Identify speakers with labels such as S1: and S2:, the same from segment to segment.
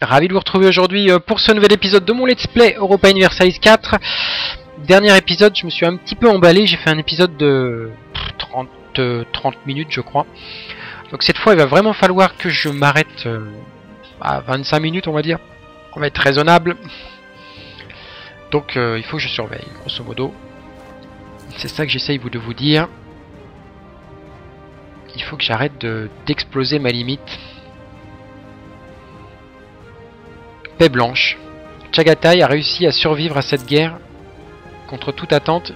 S1: Ravi de vous retrouver aujourd'hui euh, pour ce nouvel épisode de mon Let's Play Europa Universalis 4. Dernier épisode, je me suis un petit peu emballé, j'ai fait un épisode de 30, 30 euh, minutes je crois. Donc cette fois il va vraiment falloir que je m'arrête euh, à 25 minutes on va dire. On va être raisonnable. Donc il faut que je surveille, grosso modo. C'est ça que j'essaye de vous dire. Il faut que j'arrête d'exploser ma limite. Paix blanche. Chagatai a réussi à survivre à cette guerre contre toute attente.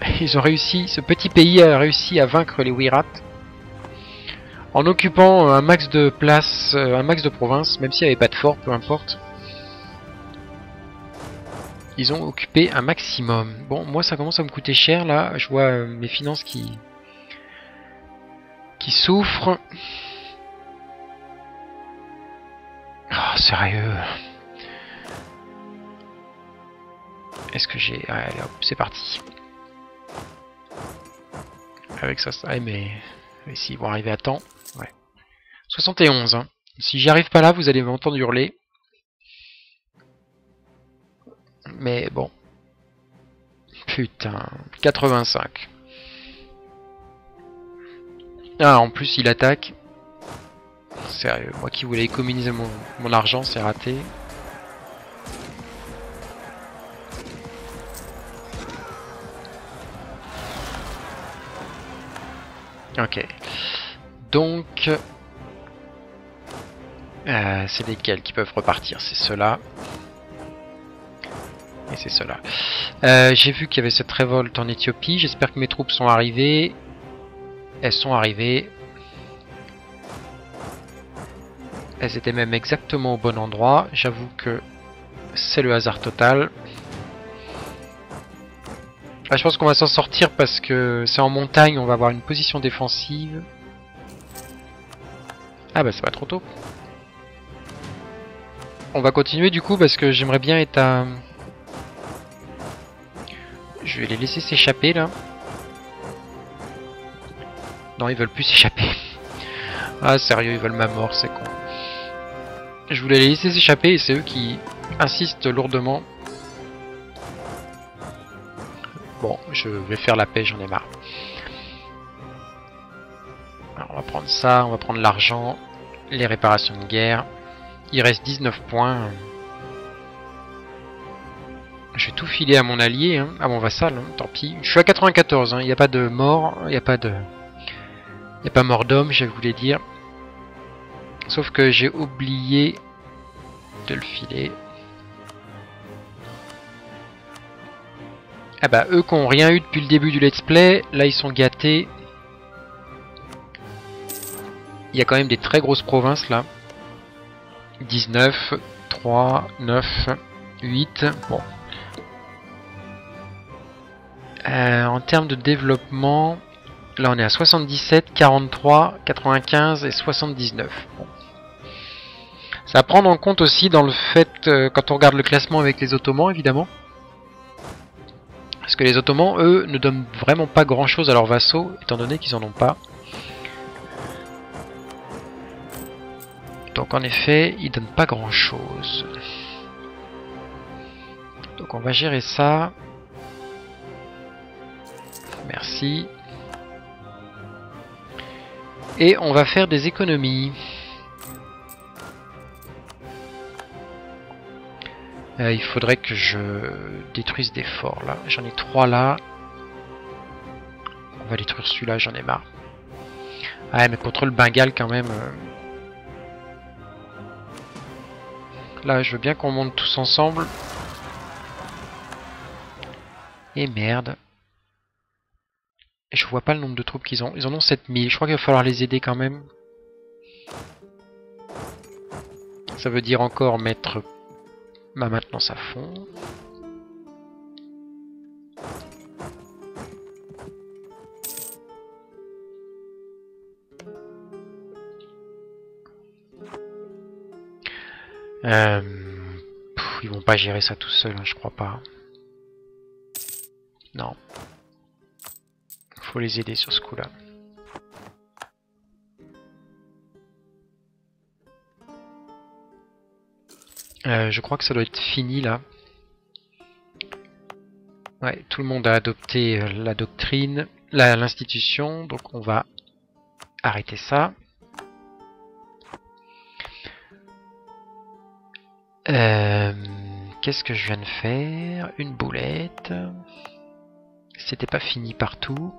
S1: Ils ont réussi, ce petit pays a réussi à vaincre les Wirats en occupant un max de place, euh, un max de province, même s'il n'y avait pas de fort, peu importe. Ils ont occupé un maximum. Bon, moi ça commence à me coûter cher là. Je vois euh, mes finances qui qui souffrent. Oh, sérieux. Est-ce que j'ai... C'est parti. Avec ça, ça... mais... Ici, ils vont arriver à temps. Ouais. 71. Hein. Si j'y arrive pas là, vous allez m'entendre hurler. Mais bon. Putain. 85. Ah, en plus, il attaque. Sérieux, moi qui voulais économiser mon, argent, c'est raté. Ok. Donc... Euh, c'est lesquels qui peuvent repartir? C'est ceux-là. Et c'est ceux-là. Euh, j'ai vu qu'il y avait cette révolte en Éthiopie. J'espère que mes troupes sont arrivées. Elles sont arrivées. Elles étaient même exactement au bon endroit. J'avoue que c'est le hasard total. Ah, je pense qu'on va s'en sortir parce que c'est en montagne, on va avoir une position défensive. Ah bah c'est pas trop tôt. On va continuer du coup parce que j'aimerais bien être à... Je vais les laisser s'échapper là. Non, ils veulent plus s'échapper. Ah sérieux, ils veulent ma mort, c'est con. Je voulais les laisser s'échapper et c'est eux qui insistent lourdement. Bon, je vais faire la paix, j'en ai marre. Alors, on va prendre ça, on va prendre l'argent, les réparations de guerre. Il reste 19 points. Je vais tout filer à mon allié, hein, à mon vassal, hein, tant pis. Je suis à 94, hein, il n'y a pas de mort, il n'y a pas de... Il n'y a pas mort d'homme, je voulais dire. Sauf que j'ai oublié de le filer. Ah bah eux qui n'ont rien eu depuis le début du let's play, là ils sont gâtés. Il y a quand même des très grosses provinces là. 19, 3, 9, 8. Bon. Euh, en termes de développement, là on est à 77, 43, 95 et 79. Bon. Ça à prendre en compte aussi dans le fait, euh, quand on regarde le classement avec les Ottomans évidemment. Parce que les Ottomans, eux, ne donnent vraiment pas grand chose à leurs vassaux, étant donné qu'ils en ont pas. Donc en effet, ils donnent pas grand chose. Donc on va gérer ça. Merci. Et on va faire des économies. Euh, il faudrait que je détruise des forts là. J'en ai trois là. On va détruire celui-là, j'en ai marre. Ah mais contre le Bengale quand même. Euh. Là je veux bien qu'on monte tous ensemble. Et merde. Je vois pas le nombre de troupes qu'ils ont. Ils en ont 7000. Je crois qu'il va falloir les aider quand même. Ça veut dire encore mettre bah maintenant ça fond. Euh, ils vont pas gérer ça tout seuls, hein, je crois pas. Non. Faut les aider sur ce coup-là. Euh, je crois que ça doit être fini là. Ouais, tout le monde a adopté euh, la doctrine, l'institution, donc on va arrêter ça. Euh, Qu'est-ce que je viens de faire? Une boulette. C'était pas fini partout.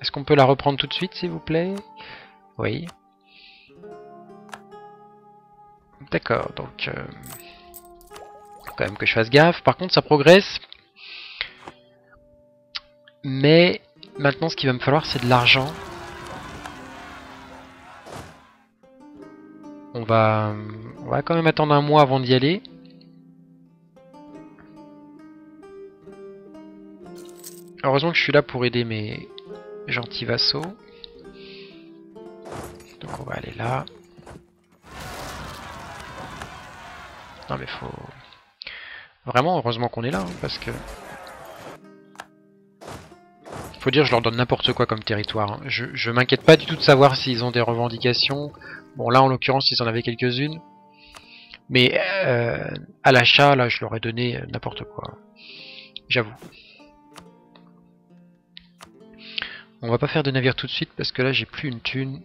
S1: Est-ce qu'on peut la reprendre tout de suite, s'il vous plaît? Oui. D'accord, donc... quand même que je fasse gaffe. Par contre, ça progresse. Mais maintenant, ce qu'il va me falloir, c'est de l'argent. On va, on va quand même attendre un mois avant d'y aller. Heureusement que je suis là pour aider mes gentils vassaux. Donc on va aller là. Non mais faut... Vraiment, heureusement qu'on est là, hein, parce que... Faut dire, je leur donne n'importe quoi comme territoire. Hein. Je, je m'inquiète pas du tout de savoir s'ils ont des revendications. Bon, là, en l'occurrence, ils en avaient quelques-unes. Mais euh, à l'achat, là, je leur ai donné n'importe quoi. J'avoue. On va pas faire de navire tout de suite parce que là, j'ai plus une thune.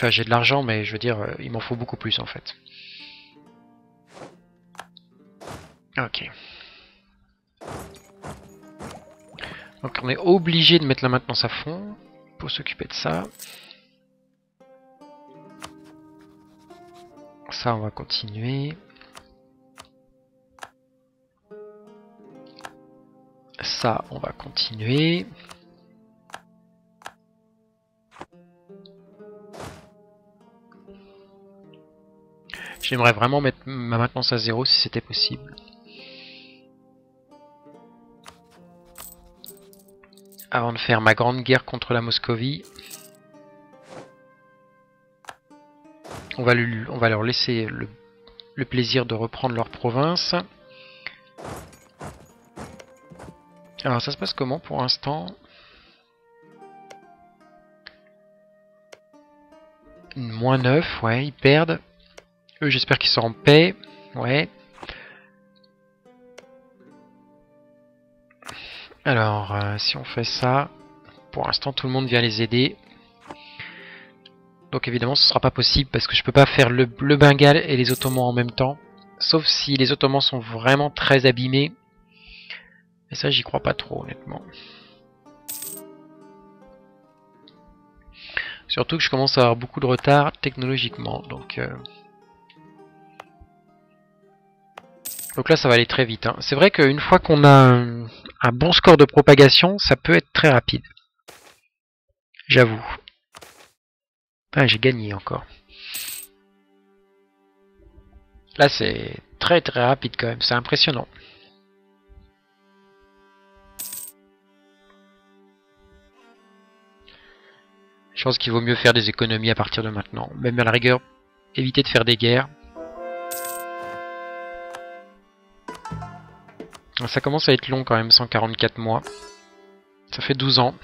S1: Enfin, j'ai de l'argent, mais je veux dire, euh, il m'en faut beaucoup plus en fait. Ok. Donc on est obligé de mettre la maintenance à fond pour s'occuper de ça. Ça, on va continuer. Ça, on va continuer. J'aimerais vraiment mettre ma maintenance à zéro si c'était possible. Avant de faire ma grande guerre contre la Moscovie. On va, leur laisser le, le plaisir de reprendre leur province. Alors ça se passe comment pour l'instant? Moins 9, ouais, ils perdent. Eux, j'espère qu'ils sont en paix. Ouais. Alors, euh, si on fait ça, pour l'instant, tout le monde vient les aider. Donc évidemment, ce sera pas possible parce que je peux pas faire le, le Bengale et les Ottomans en même temps. Sauf si les Ottomans sont vraiment très abîmés. Et ça, j'y crois pas trop, honnêtement. Surtout que je commence à avoir beaucoup de retard technologiquement, donc... Euh, Donc là, ça va aller très vite. Hein. C'est vrai qu'une fois qu'on a un, bon score de propagation, ça peut être très rapide. J'avoue. Ah, j'ai gagné encore. Là, c'est très très rapide quand même. C'est impressionnant. Je pense qu'il vaut mieux faire des économies à partir de maintenant. Même à la rigueur, éviter de faire des guerres. Ça commence à être long quand même, 144 mois. Ça fait 12 ans.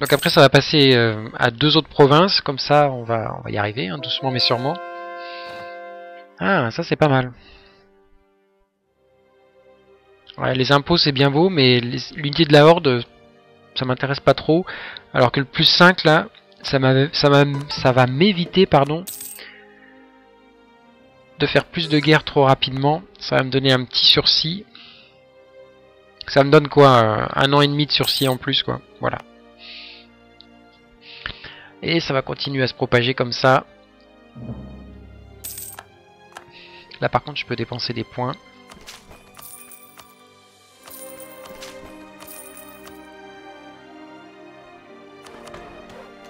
S1: Donc après ça va passer euh, à deux autres provinces, comme ça on va, on va y arriver, hein, doucement mais sûrement. Ah, ça c'est pas mal. Les impôts c'est bien beau, mais l'unité de la horde, ça m'intéresse pas trop. Alors que le plus 5 là, ça, ça, ça va m'éviter pardon faire plus de guerre trop rapidement. Ça va me donner un petit sursis. Ça me donne quoi Un an et demi de sursis en plus, quoi. Voilà. Et ça va continuer à se propager comme ça. Là par contre je peux dépenser des points.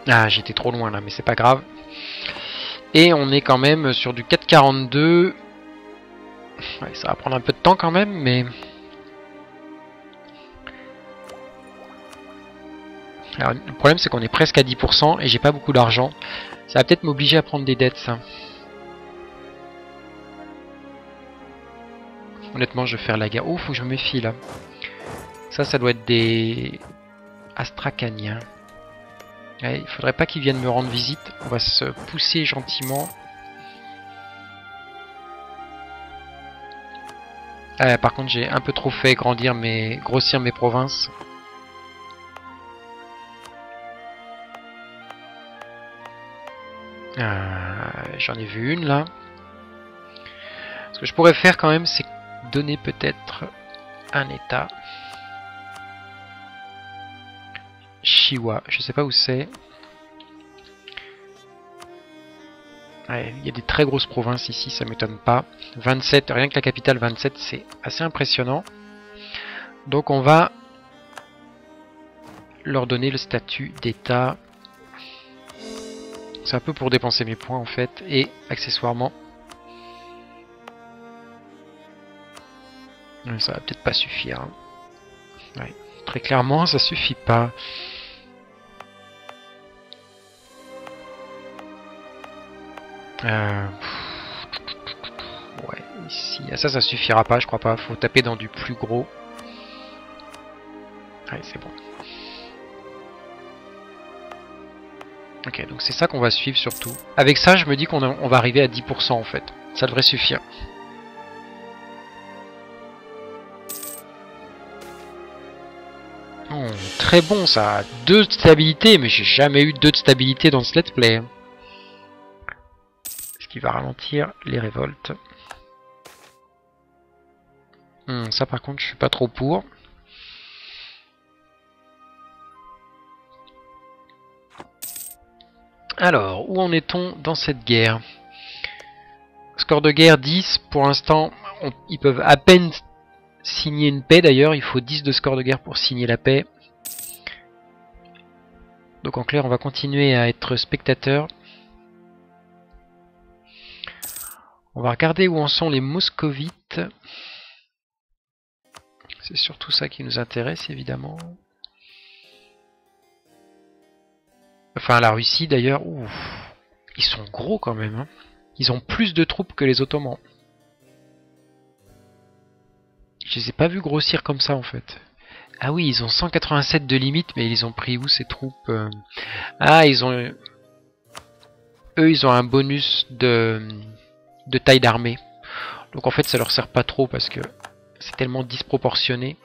S1: Ah j'étais trop loin là mais c'est pas grave. Et on est quand même sur du 4,42. ça va prendre un peu de temps quand même, mais... Alors, le problème c'est qu'on est presque à 10% et j'ai pas beaucoup d'argent. Ça va peut-être m'obliger à prendre des dettes ça. Honnêtement je vais faire la guerre. Oh faut que je me méfie là. Ça ça doit être des... Astracanien. Il faudrait pas qu'ils viennent me rendre visite. On va se pousser gentiment. Ah, par contre, j'ai un peu trop fait grandir mes, grossir mes provinces. Euh, J'en ai vu une là. Ce que je pourrais faire quand même, c'est donner peut-être un état. Chiwa, je sais pas où c'est. il y a des très grosses provinces ici, ça m'étonne pas. 27, rien que la capitale 27, c'est assez impressionnant. Donc on va leur donner le statut d'état. C'est un peu pour dépenser mes points en fait, et accessoirement. Ça va peut-être pas suffire. Hein. Très clairement, ça suffit pas. Euh... Ouais, ici. Ah, ça, ça suffira pas, je crois pas. Faut taper dans du plus gros. Allez, c'est bon. Ok, donc c'est ça qu'on va suivre surtout. Avec ça, je me dis qu'on va arriver à 10% en fait. Ça devrait suffire. Oh, très bon ça. Deux de stabilité, mais j'ai jamais eu deux de stabilité dans ce let's play qui va ralentir les révoltes. Hmm, ça par contre je suis pas trop pour. Alors, où en est-on dans cette guerre? Score de guerre 10, pour l'instant, ils peuvent à peine signer une paix d'ailleurs, il faut 10 de score de guerre pour signer la paix. Donc en clair, on va continuer à être spectateur On va regarder où en sont les moscovites. C'est surtout ça qui nous intéresse évidemment. Enfin la Russie d'ailleurs, ils sont gros quand même. Hein. Ils ont plus de troupes que les Ottomans. Je les ai pas vus grossir comme ça en fait. Ah oui, ils ont 187 de limite, mais ils ont pris où ces troupes euh? Ah, ils ont... Eux, ils ont un bonus de de taille d'armée. Donc en fait ça leur sert pas trop parce que c'est tellement disproportionné.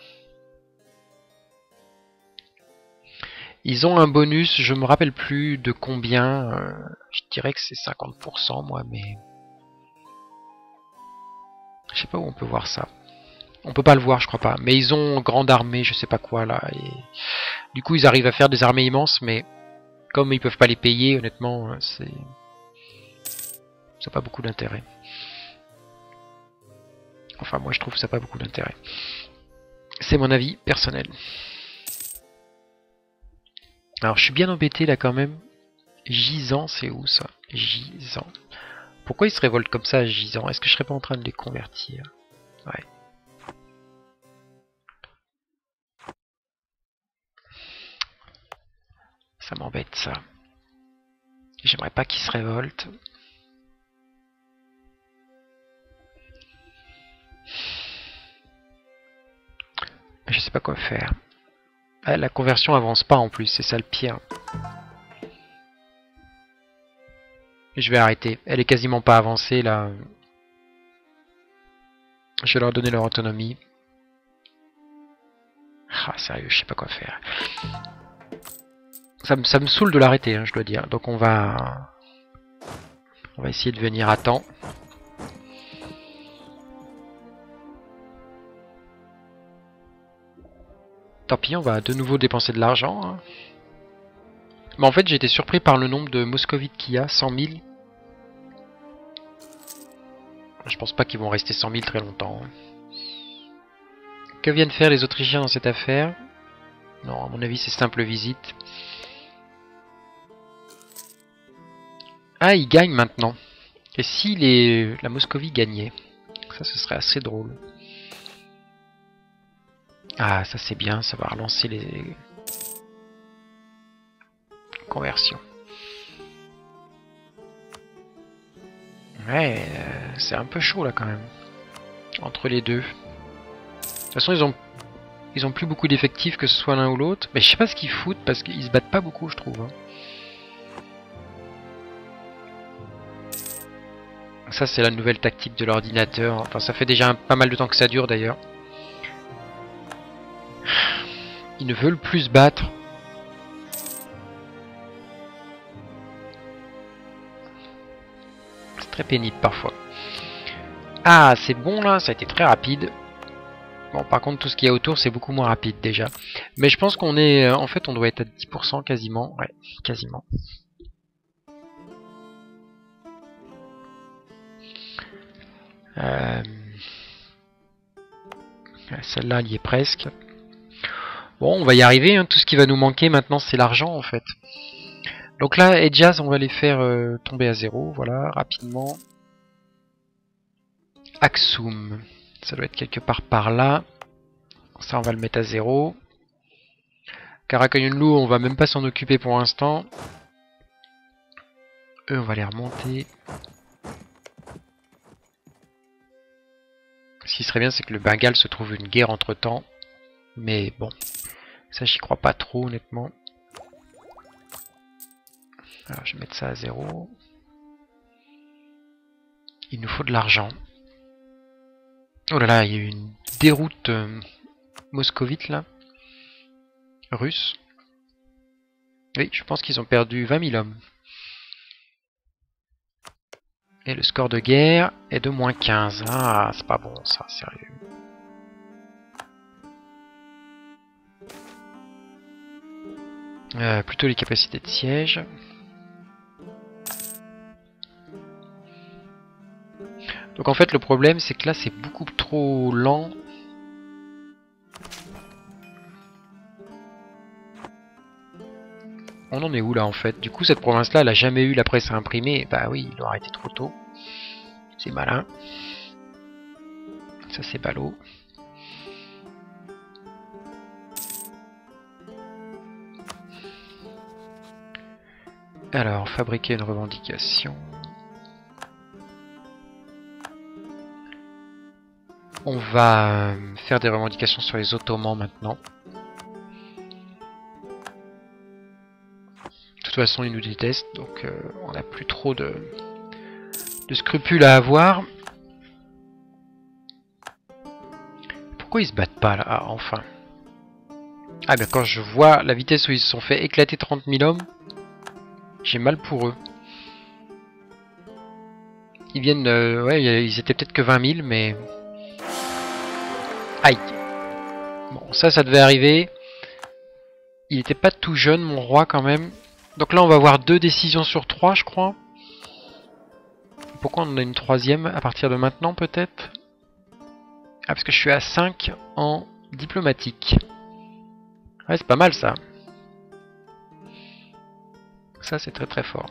S1: Ils ont un bonus, je me rappelle plus de combien, euh, je dirais que c'est 50% moi, mais... Je sais pas où on peut voir ça. On peut pas le voir, je crois pas. Mais ils ont grande armée, je sais pas quoi là. Du coup, ils arrivent à faire des armées immenses, mais comme ils peuvent pas les payer, honnêtement, c'est ça pas beaucoup d'intérêt. Enfin, moi je trouve ça pas beaucoup d'intérêt. C'est mon avis personnel. Alors, je suis bien embêté là quand même. Gisant, c'est où ça? Gisant. Pourquoi ils se révoltent comme ça, Gisant? Est-ce que je serais pas en train de les convertir? Ouais. Ça m'embête ça. J'aimerais pas qu'ils se révoltent. Pas quoi faire. Ah, la conversion avance pas en plus, c'est ça le pire. Je vais arrêter. Elle est quasiment pas avancée là. Je vais leur donner leur autonomie. Ah sérieux, je sais pas quoi faire. Ça, ça me saoule de l'arrêter, hein, je dois dire. Donc on va... On va essayer de venir à temps. Tant pis, on va de nouveau dépenser de l'argent. Hein. Mais en fait, j'ai été surpris par le nombre de moscovites qu'il y a, 100 000. Je pense pas qu'ils vont rester 100 000 très longtemps. Hein. Que viennent faire les Autrichiens dans cette affaire? Non, à mon avis, c'est simple visite. Ah, ils gagnent maintenant. Et si les... la Moscovie gagnait? Ça, ce serait assez drôle. Ah, ça c'est bien, ça va relancer les conversions. Ouais, euh, c'est un peu chaud là quand même. Entre les deux. De toute façon, ils ont, ils ont plus beaucoup d'effectifs que ce soit l'un ou l'autre. Mais je sais pas ce qu'ils foutent parce qu'ils se battent pas beaucoup, je trouve. hein. Ça, c'est la nouvelle tactique de l'ordinateur. Enfin, ça fait déjà pas mal de temps que ça dure d'ailleurs. Ils ne veulent plus se battre. C'est très pénible parfois. Ah, c'est bon là, ça a été très rapide. Bon, par contre, tout ce qu'il y a autour, c'est beaucoup moins rapide déjà. Mais je pense qu'on est... euh, En fait, on doit être à 10% quasiment. Ouais, quasiment. Euh... Celle-là, elle y est presque. Bon, on va y arriver. hein. Tout ce qui va nous manquer maintenant, c'est l'argent, en fait. Donc là, Edjaz, on va les faire euh, tomber à zéro. Voilà, rapidement. Axum. Ça doit être quelque part par là. Ça, on va le mettre à zéro. Karakayunlu, on va même pas s'en occuper pour l'instant. Eux, on va les remonter. Ce qui serait bien, c'est que le Bengale se trouve une guerre entre temps. Mais bon, ça, j'y crois pas trop, honnêtement. Alors, je vais mettre ça à zéro. Il nous faut de l'argent. Oh là là, il y a eu une déroute euh, moscovite là. Russe. Oui, je pense qu'ils ont perdu 20 000 hommes. Et le score de guerre est de moins 15. Ah, c'est pas bon ça, sérieux. Euh, plutôt les capacités de siège. Donc en fait le problème c'est que là c'est beaucoup trop lent. On en est où là en fait? Du coup cette province là elle a jamais eu la presse à imprimer. Bah oui, ils l'ont arrêté trop tôt. C'est malin. Ça c'est ballot. Alors, fabriquer une revendication. On va euh, faire des revendications sur les Ottomans maintenant. De toute façon, ils nous détestent, donc euh, on n'a plus trop de, de scrupules à avoir. Pourquoi ils se battent pas là Ah, enfin? Ah, bien quand je vois la vitesse où ils se sont fait éclater 30 000 hommes, j'ai mal pour eux. Ils viennent... euh, ouais, ils étaient peut-être que 20 000, mais... Aïe. Bon, ça, ça devait arriver. Il était pas tout jeune, mon roi, quand même. Donc là, on va avoir deux décisions sur trois, je crois. Pourquoi on en a une troisième à partir de maintenant, peut-être? Ah, parce que je suis à 5 en diplomatique. Ouais, c'est pas mal, ça. Ça, c'est très très fort.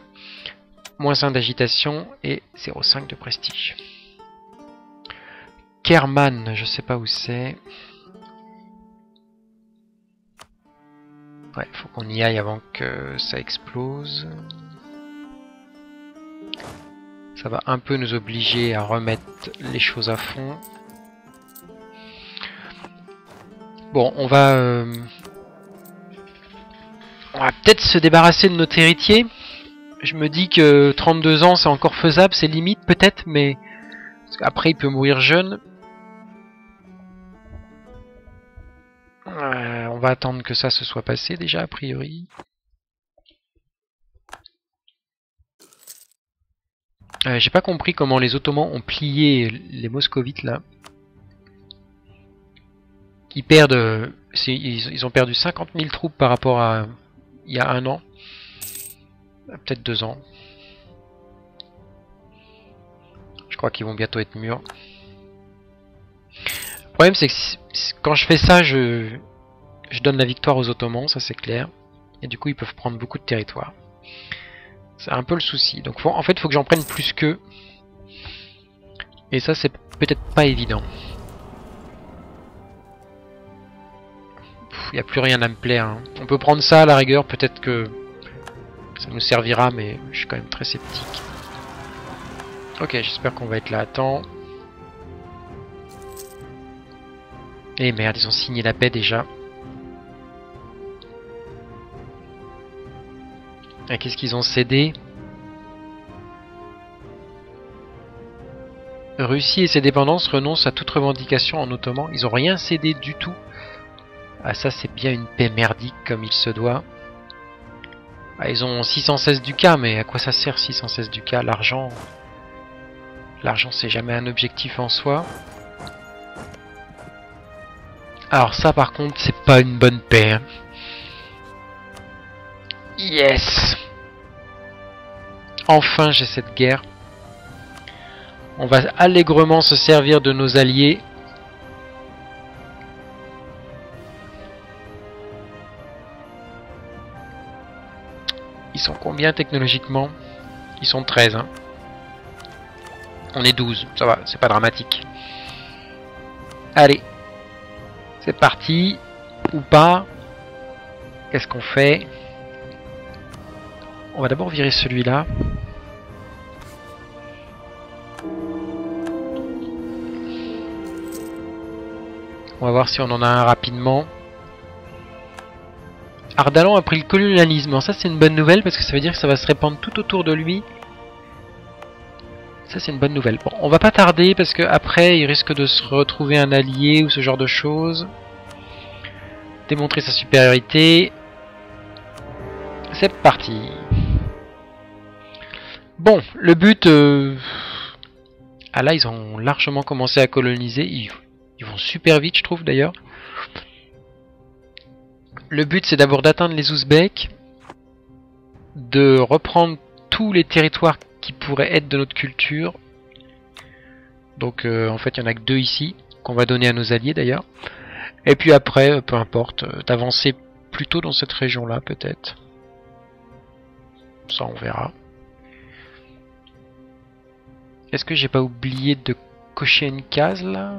S1: Moins 1 d'agitation et 0,5 de prestige. Kerman, je sais pas où c'est. Ouais, faut qu'on y aille avant que ça explose. Ça va un peu nous obliger à remettre les choses à fond. Bon, on va... euh, On va peut-être se débarrasser de notre héritier. Je me dis que 32 ans c'est encore faisable, c'est limite peut-être, mais... Qu'après il peut mourir jeune. Euh, on va attendre que ça se soit passé déjà, a priori. Euh, J'ai pas compris comment les Ottomans ont plié les Moscovites là. Ils perdent, euh, ils, ils ont perdu 50 000 troupes par rapport à il y a un an, Ah, peut-être deux ans. Je crois qu'ils vont bientôt être mûrs. Le problème c'est que quand je fais ça, je, donne la victoire aux Ottomans, ça c'est clair. Et du coup ils peuvent prendre beaucoup de territoire. C'est un peu le souci. Donc en fait il faut que j'en prenne plus qu'eux. Et ça c'est peut-être pas évident. Il n'y a plus rien à me plaire. hein. On peut prendre ça à la rigueur, peut-être que ça nous servira, mais je suis quand même très sceptique. Ok, j'espère qu'on va être là à temps. Et merde, ils ont signé la paix déjà. Et qu'est-ce qu'ils ont cédé? Russie et ses dépendances renoncent à toute revendication en ottoman. Ils ont rien cédé du tout. Ah ça c'est bien une paix merdique comme il se doit. Ah, ils ont 616 ducats, mais à quoi ça sert 616 ducats L'argent... L'argent c'est jamais un objectif en soi. Alors ça par contre c'est pas une bonne paix. Hein. Yes Enfin j'ai cette guerre. On va allègrement se servir de nos alliés. Sont combien technologiquement Ils sont 13. Hein. On est 12, ça va, c'est pas dramatique. Allez, c'est parti. Ou pas. Qu'est-ce qu'on fait On va d'abord virer celui-là. On va voir si on en a un rapidement. Ardalan a pris le colonialisme. ça c'est une bonne nouvelle parce que ça veut dire que ça va se répandre tout autour de lui. Ça c'est une bonne nouvelle. Bon, on va pas tarder parce que après il risque de se retrouver un allié ou ce genre de choses. Démontrer sa supériorité. C'est parti. Bon, le but... Euh, ah là, ils ont largement commencé à coloniser. Ils ils vont super vite, je trouve d'ailleurs. Le but, c'est d'abord d'atteindre les Ouzbeks, de reprendre tous les territoires qui pourraient être de notre culture. Donc, euh, en fait, il y en a que deux ici, qu'on va donner à nos alliés d'ailleurs. Et puis après, euh, peu importe, euh, d'avancer plutôt dans cette région-là, peut-être. Ça, on verra. Est-ce que j'ai pas oublié de cocher une case là?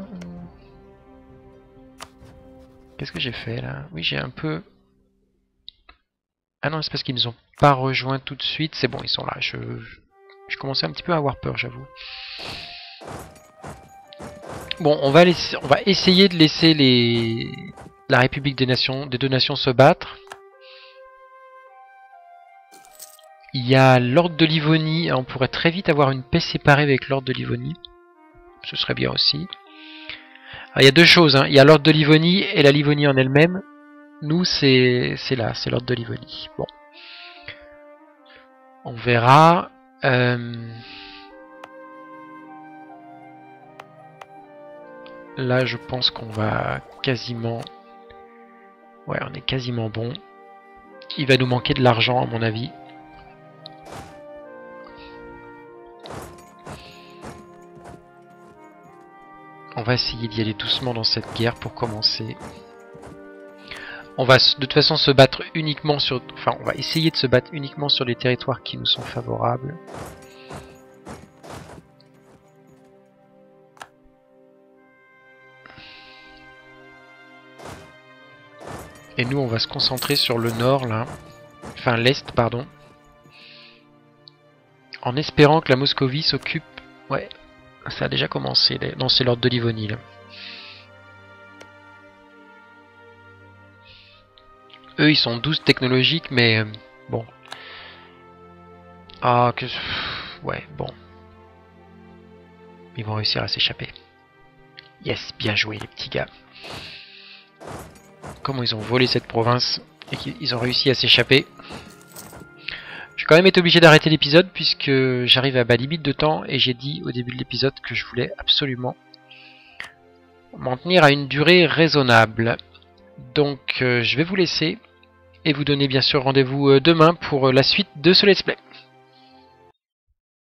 S1: Qu'est-ce que j'ai fait là? Oui, j'ai un peu... Ah non, c'est parce qu'ils ne nous ont pas rejoints tout de suite. C'est bon, ils sont là. Je, je commençais un petit peu à avoir peur, j'avoue. Bon, on va, laisser, on va essayer de laisser les, la République des Nations, des deux nations se battre. Il y a l'Ordre de Livonie. On pourrait très vite avoir une paix séparée avec l'Ordre de Livonie. Ce serait bien aussi il y a deux choses, hein. il y a l'ordre de Livonie et la Livonie en elle-même. Nous, c'est là, c'est l'ordre de Livonie. Bon. On verra. Euh, là, je pense qu'on va quasiment... Ouais, on est quasiment bon. Il va nous manquer de l'argent, à mon avis. Va essayer d'y aller doucement dans cette guerre pour commencer. On va de toute façon se battre uniquement sur... Enfin, on va essayer de se battre uniquement sur les territoires qui nous sont favorables. Et nous, on va se concentrer sur le nord, là. Enfin, l'est, pardon. En espérant que la Moscovie s'occupe... Ouais, ça a déjà commencé. Non, c'est l'ordre de Livonie. Eux, ils sont 12 technologiques, mais euh, bon. Ah, que. Ouais, bon. Ils vont réussir à s'échapper. Yes, bien joué, les petits gars. Comment ils ont volé cette province et qu'ils ont réussi à s'échapper? Quand même été obligé d'arrêter l'épisode puisque j'arrive à ma limite de temps et j'ai dit au début de l'épisode que je voulais absolument m'en tenir à une durée raisonnable. Donc euh, je vais vous laisser et vous donner bien sûr rendez-vous euh, demain pour la suite de ce let's play.